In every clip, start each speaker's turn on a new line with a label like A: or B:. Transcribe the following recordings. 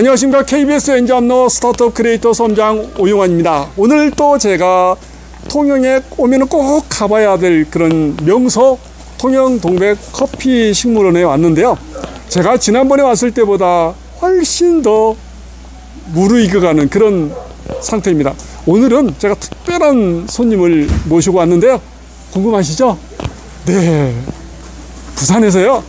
A: 안녕하십니까 KBS 엔잡너 스타트업 크리에이터 선장 오용환입니다. 오늘 또 제가 통영에 오면 꼭 가봐야 될 그런 명소 통영 동백 커피 식물원에 왔는데요. 제가 지난번에 왔을 때보다 훨씬 더 무르익어가는 그런 상태입니다. 오늘은 제가 특별한 손님을 모시고 왔는데요. 궁금하시죠? 네. 부산에서요.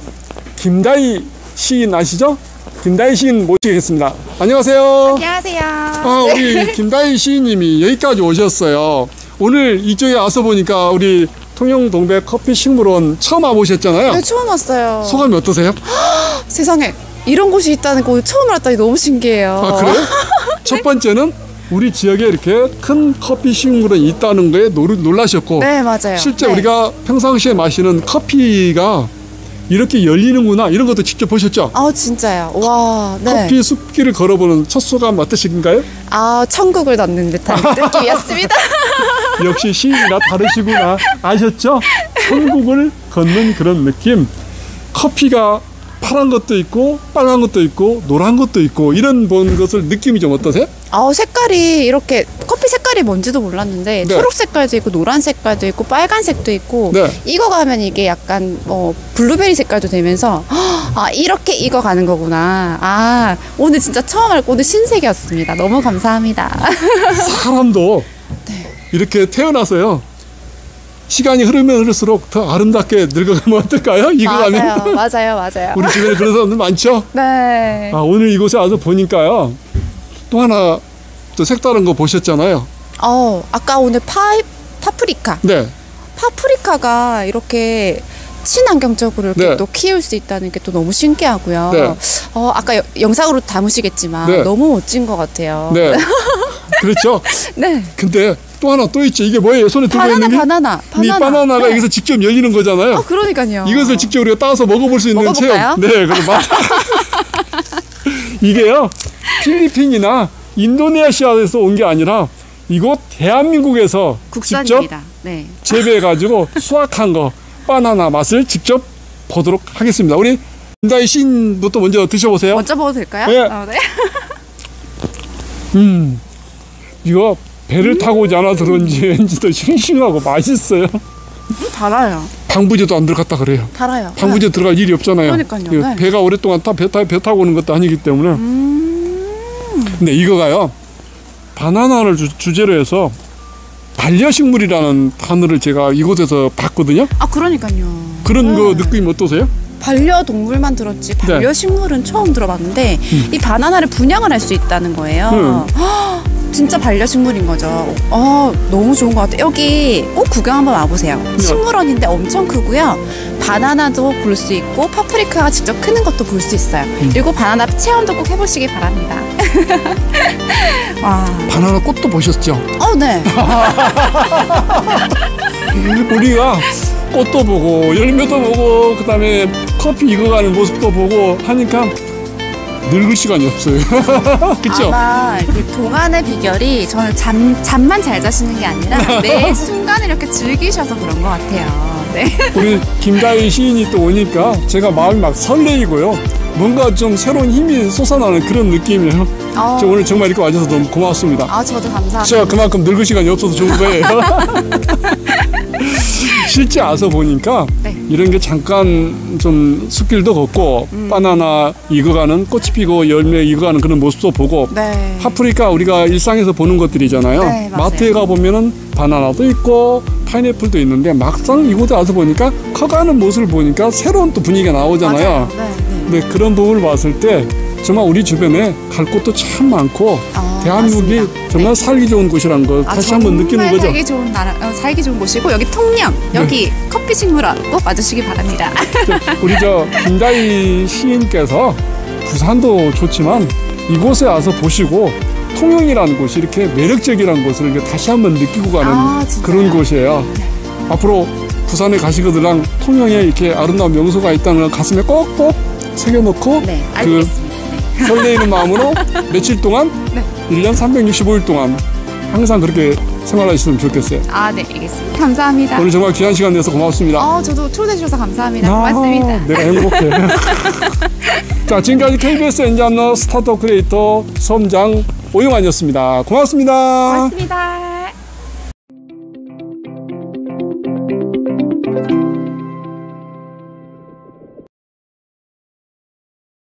A: 김다희 시인 아시죠? 김다희 시인 모시겠습니다. 안녕하세요.
B: 안녕하세요.
A: 아, 우리 김다희 시인님이 여기까지 오셨어요. 오늘 이쪽에 와서 보니까 우리 통영 동백 커피 식물원 처음 와보셨잖아요.
B: 네, 처음 왔어요.
A: 소감이 어떠세요?
B: 세상에 이런 곳이 있다는 거 처음 알았다니 너무 신기해요.
A: 아, 그래요? 첫 번째는 우리 지역에 이렇게 큰 커피 식물원이 있다는 거에 노- 놀라셨고
B: 네, 맞아요.
A: 실제
B: 네.
A: 우리가 평상시에 마시는 커피가 이렇게 열리는구나 이런 것도 직접 보셨죠?
B: 아, 진짜요. 와, 네.
A: 커피 숲길을 걸어보는 첫 소감 어떠신가요?
B: 아, 천국을 걷는 듯한 느낌이었습니다.
A: 역시 시인이라 다르시구나 아셨죠? 천국을 걷는 그런 느낌 커피가 파란 것도 있고 빨간 것도 있고 노란 것도 있고 이런 본 것을 느낌이 좀 어떠세요?
B: 아, 색깔이 이렇게 커피 색깔이 뭔지도 몰랐는데
A: 네.
B: 초록 색깔도 있고 노란 색깔도 있고 빨간색도 있고
A: 네.
B: 익어가면 이게 약간 뭐 블루베리 색깔도 되면서 아 이렇게 익어가는 거구나. 아 오늘 진짜 처음 알고 오늘 신세계였습니다. 너무 감사합니다.
A: 사람도 이렇게 태어나서요 시간이 흐르면 흐를수록 더 아름답게 늙어가면 어떨까요? 이거
B: 맞아요,
A: 아니면
B: 맞아요, 맞아요.
A: 우리 주변에 그런 사람들 많죠?
B: 네.
A: 아, 오늘 이곳에 와서 보니까요 또 하나 또 색다른 거 보셨잖아요
B: 어, 아까 오늘 파 파프리카.
A: 네
B: 파프리카가 이렇게 친환경적으로 이렇게
A: 네.
B: 또 키울 수 있다는 게 또 너무 신기하고요.
A: 네.
B: 어, 아까 여- 영상으로 담으시겠지만
A: 네.
B: 너무 멋진 것 같아요.
A: 네. 그렇죠.
B: 네.
A: 근데 또 하나 또 있죠. 이게 뭐예요? 손에 들고
B: 바나나,
A: 있는 게?
B: 바나나,
A: 이
B: 바나나.
A: 바나나가
B: 네.
A: 여기서 직접 열리는 거잖아요.
B: 아, 그러니까요.
A: 이것을 직접 우리가 따서 먹어볼 수 있는
B: 먹어볼까요?
A: 체험. 네, 그럼 막 이게요. 필리핀이나 인도네시아에서 온 게 아니라 이곳 대한민국에서 직접
B: 국산입니다. 네.
A: 재배해가지고 수확한 거 바나나 맛을 직접 보도록 하겠습니다. 우리 김다희 씨부터 먼저 드셔보세요.
B: 먼저 먹어도 될까요?
A: 네.
B: 어, 네.
A: 음, 이거 배를 타고 오지 않아서 그런지 왠지 더 싱싱하고 맛있어요.
B: 달아요.
A: 방부제도 안 들어갔다 그래요.
B: 달아요.
A: 방부제 들어갈 일이 없잖아요.
B: 그러니까요.
A: 이거
B: 네.
A: 배가 오랫동안 타, 배, 타, 배 타고 오는 것도 아니기 때문에.
B: 음.
A: 근데 이거가요. 바나나를 주, 제로 해서 반려식물이라는 단어를 제가 이곳에서 봤거든요.
B: 아, 그러니까요.
A: 그런 거
B: 네.
A: 느낌 어떠세요?
B: 반려동물만 들었지 반려식물은 처음 들어봤는데 이 바나나를 분양을 할 수 있다는 거예요. 헉, 진짜 반려식물인 거죠. 어, 너무 좋은 것 같아요. 여기 꼭 구경 한번 와보세요. 식물원인데 엄청 크고요. 바나나도 볼 수 있고 파프리카가 직접 크는 것도 볼 수 있어요. 그리고 바나나 체험도 꼭 해보시기 바랍니다. 와,
A: 바나나 꽃도 보셨죠?
B: 어, 네.
A: 우리가 꽃도 보고 열매도 보고 그다음에 커피 익어가는 모습도 보고 하니까 늙을 시간이 없어요. 그렇죠?
B: 아마 그 동안의 비결이 저는 잠, 잠만 잘 자시는 게 아니라 매 순간을 이렇게 즐기셔서 그런 것 같아요. 네.
A: 우리 김다희 시인이 또 오니까 제가 마음이 막 설레이고요. 뭔가 좀 새로운 힘이 솟아나는 그런 느낌이에요.
B: 어,
A: 저 오늘 정말 이렇게 와줘서 너무 고맙습니다.
B: 아, 저도 감사합니다.
A: 제가 그만큼 늙을 시간이 없어서 좋은 거예요. 실제 와서 보니까
B: 네.
A: 이런 게 잠깐 좀 숲길도 걷고
B: 음.
A: 바나나 익어가는 꽃이 피고 열매 익어가는 그런 모습도 보고
B: 네.
A: 파프리카 우리가 일상에서 보는 것들이잖아요.
B: 네.
A: 마트에 가 보면은 바나나도 있고 파인애플도 있는데 막상 이곳에 와서 보니까 커가는 모습을 보니까 새로운 또 분위기가 나오잖아요.
B: 네, 네.
A: 근데 그런 부분을 봤을 때 정말 우리 주변에 갈 곳도 참 많고
B: 어,
A: 대한민국이
B: 맞습니다.
A: 정말 살기 좋은 곳이라는 걸
B: 아,
A: 다시 한번 느끼는 거죠.
B: 살기 좋은 나라, 어, 살기 좋은 곳이고 여기 통영, 여기 커피 식물원 꼭 와주시기 바랍니다.
A: 우리 저 김다희 시인께서 부산도 좋지만 이곳에 와서 보시고 통영이라는 곳이 이렇게 매력적이라는 곳을 이렇게 다시 한번 느끼고 가는
B: 아?
A: 그런 곳이에요. 앞으로 부산에 가시거들랑 통영에 이렇게 아름다운 명소가 있다는 걸 가슴에 꼭꼭 새겨놓고
B: 네,
A: 그
B: 알겠습니다.
A: 설레이는 마음으로 며칠 동안
B: 네.
A: 1년 365일 동안 항상 그렇게 생활하셨으면 좋겠어요.
B: 아, 네, 알겠습니다. 감사합니다.
A: 오늘 정말 귀한 시간 내서 고맙습니다.
B: 어, 저도 초대해 주셔서 감사합니다.
A: 아,
B: 고맙습니다.
A: 내가 행복해. 자, 지금까지 KBS 엔잡너 스타트업 크리에이터 섬장 오용환이었습니다. 고맙습니다.
B: 고맙습니다.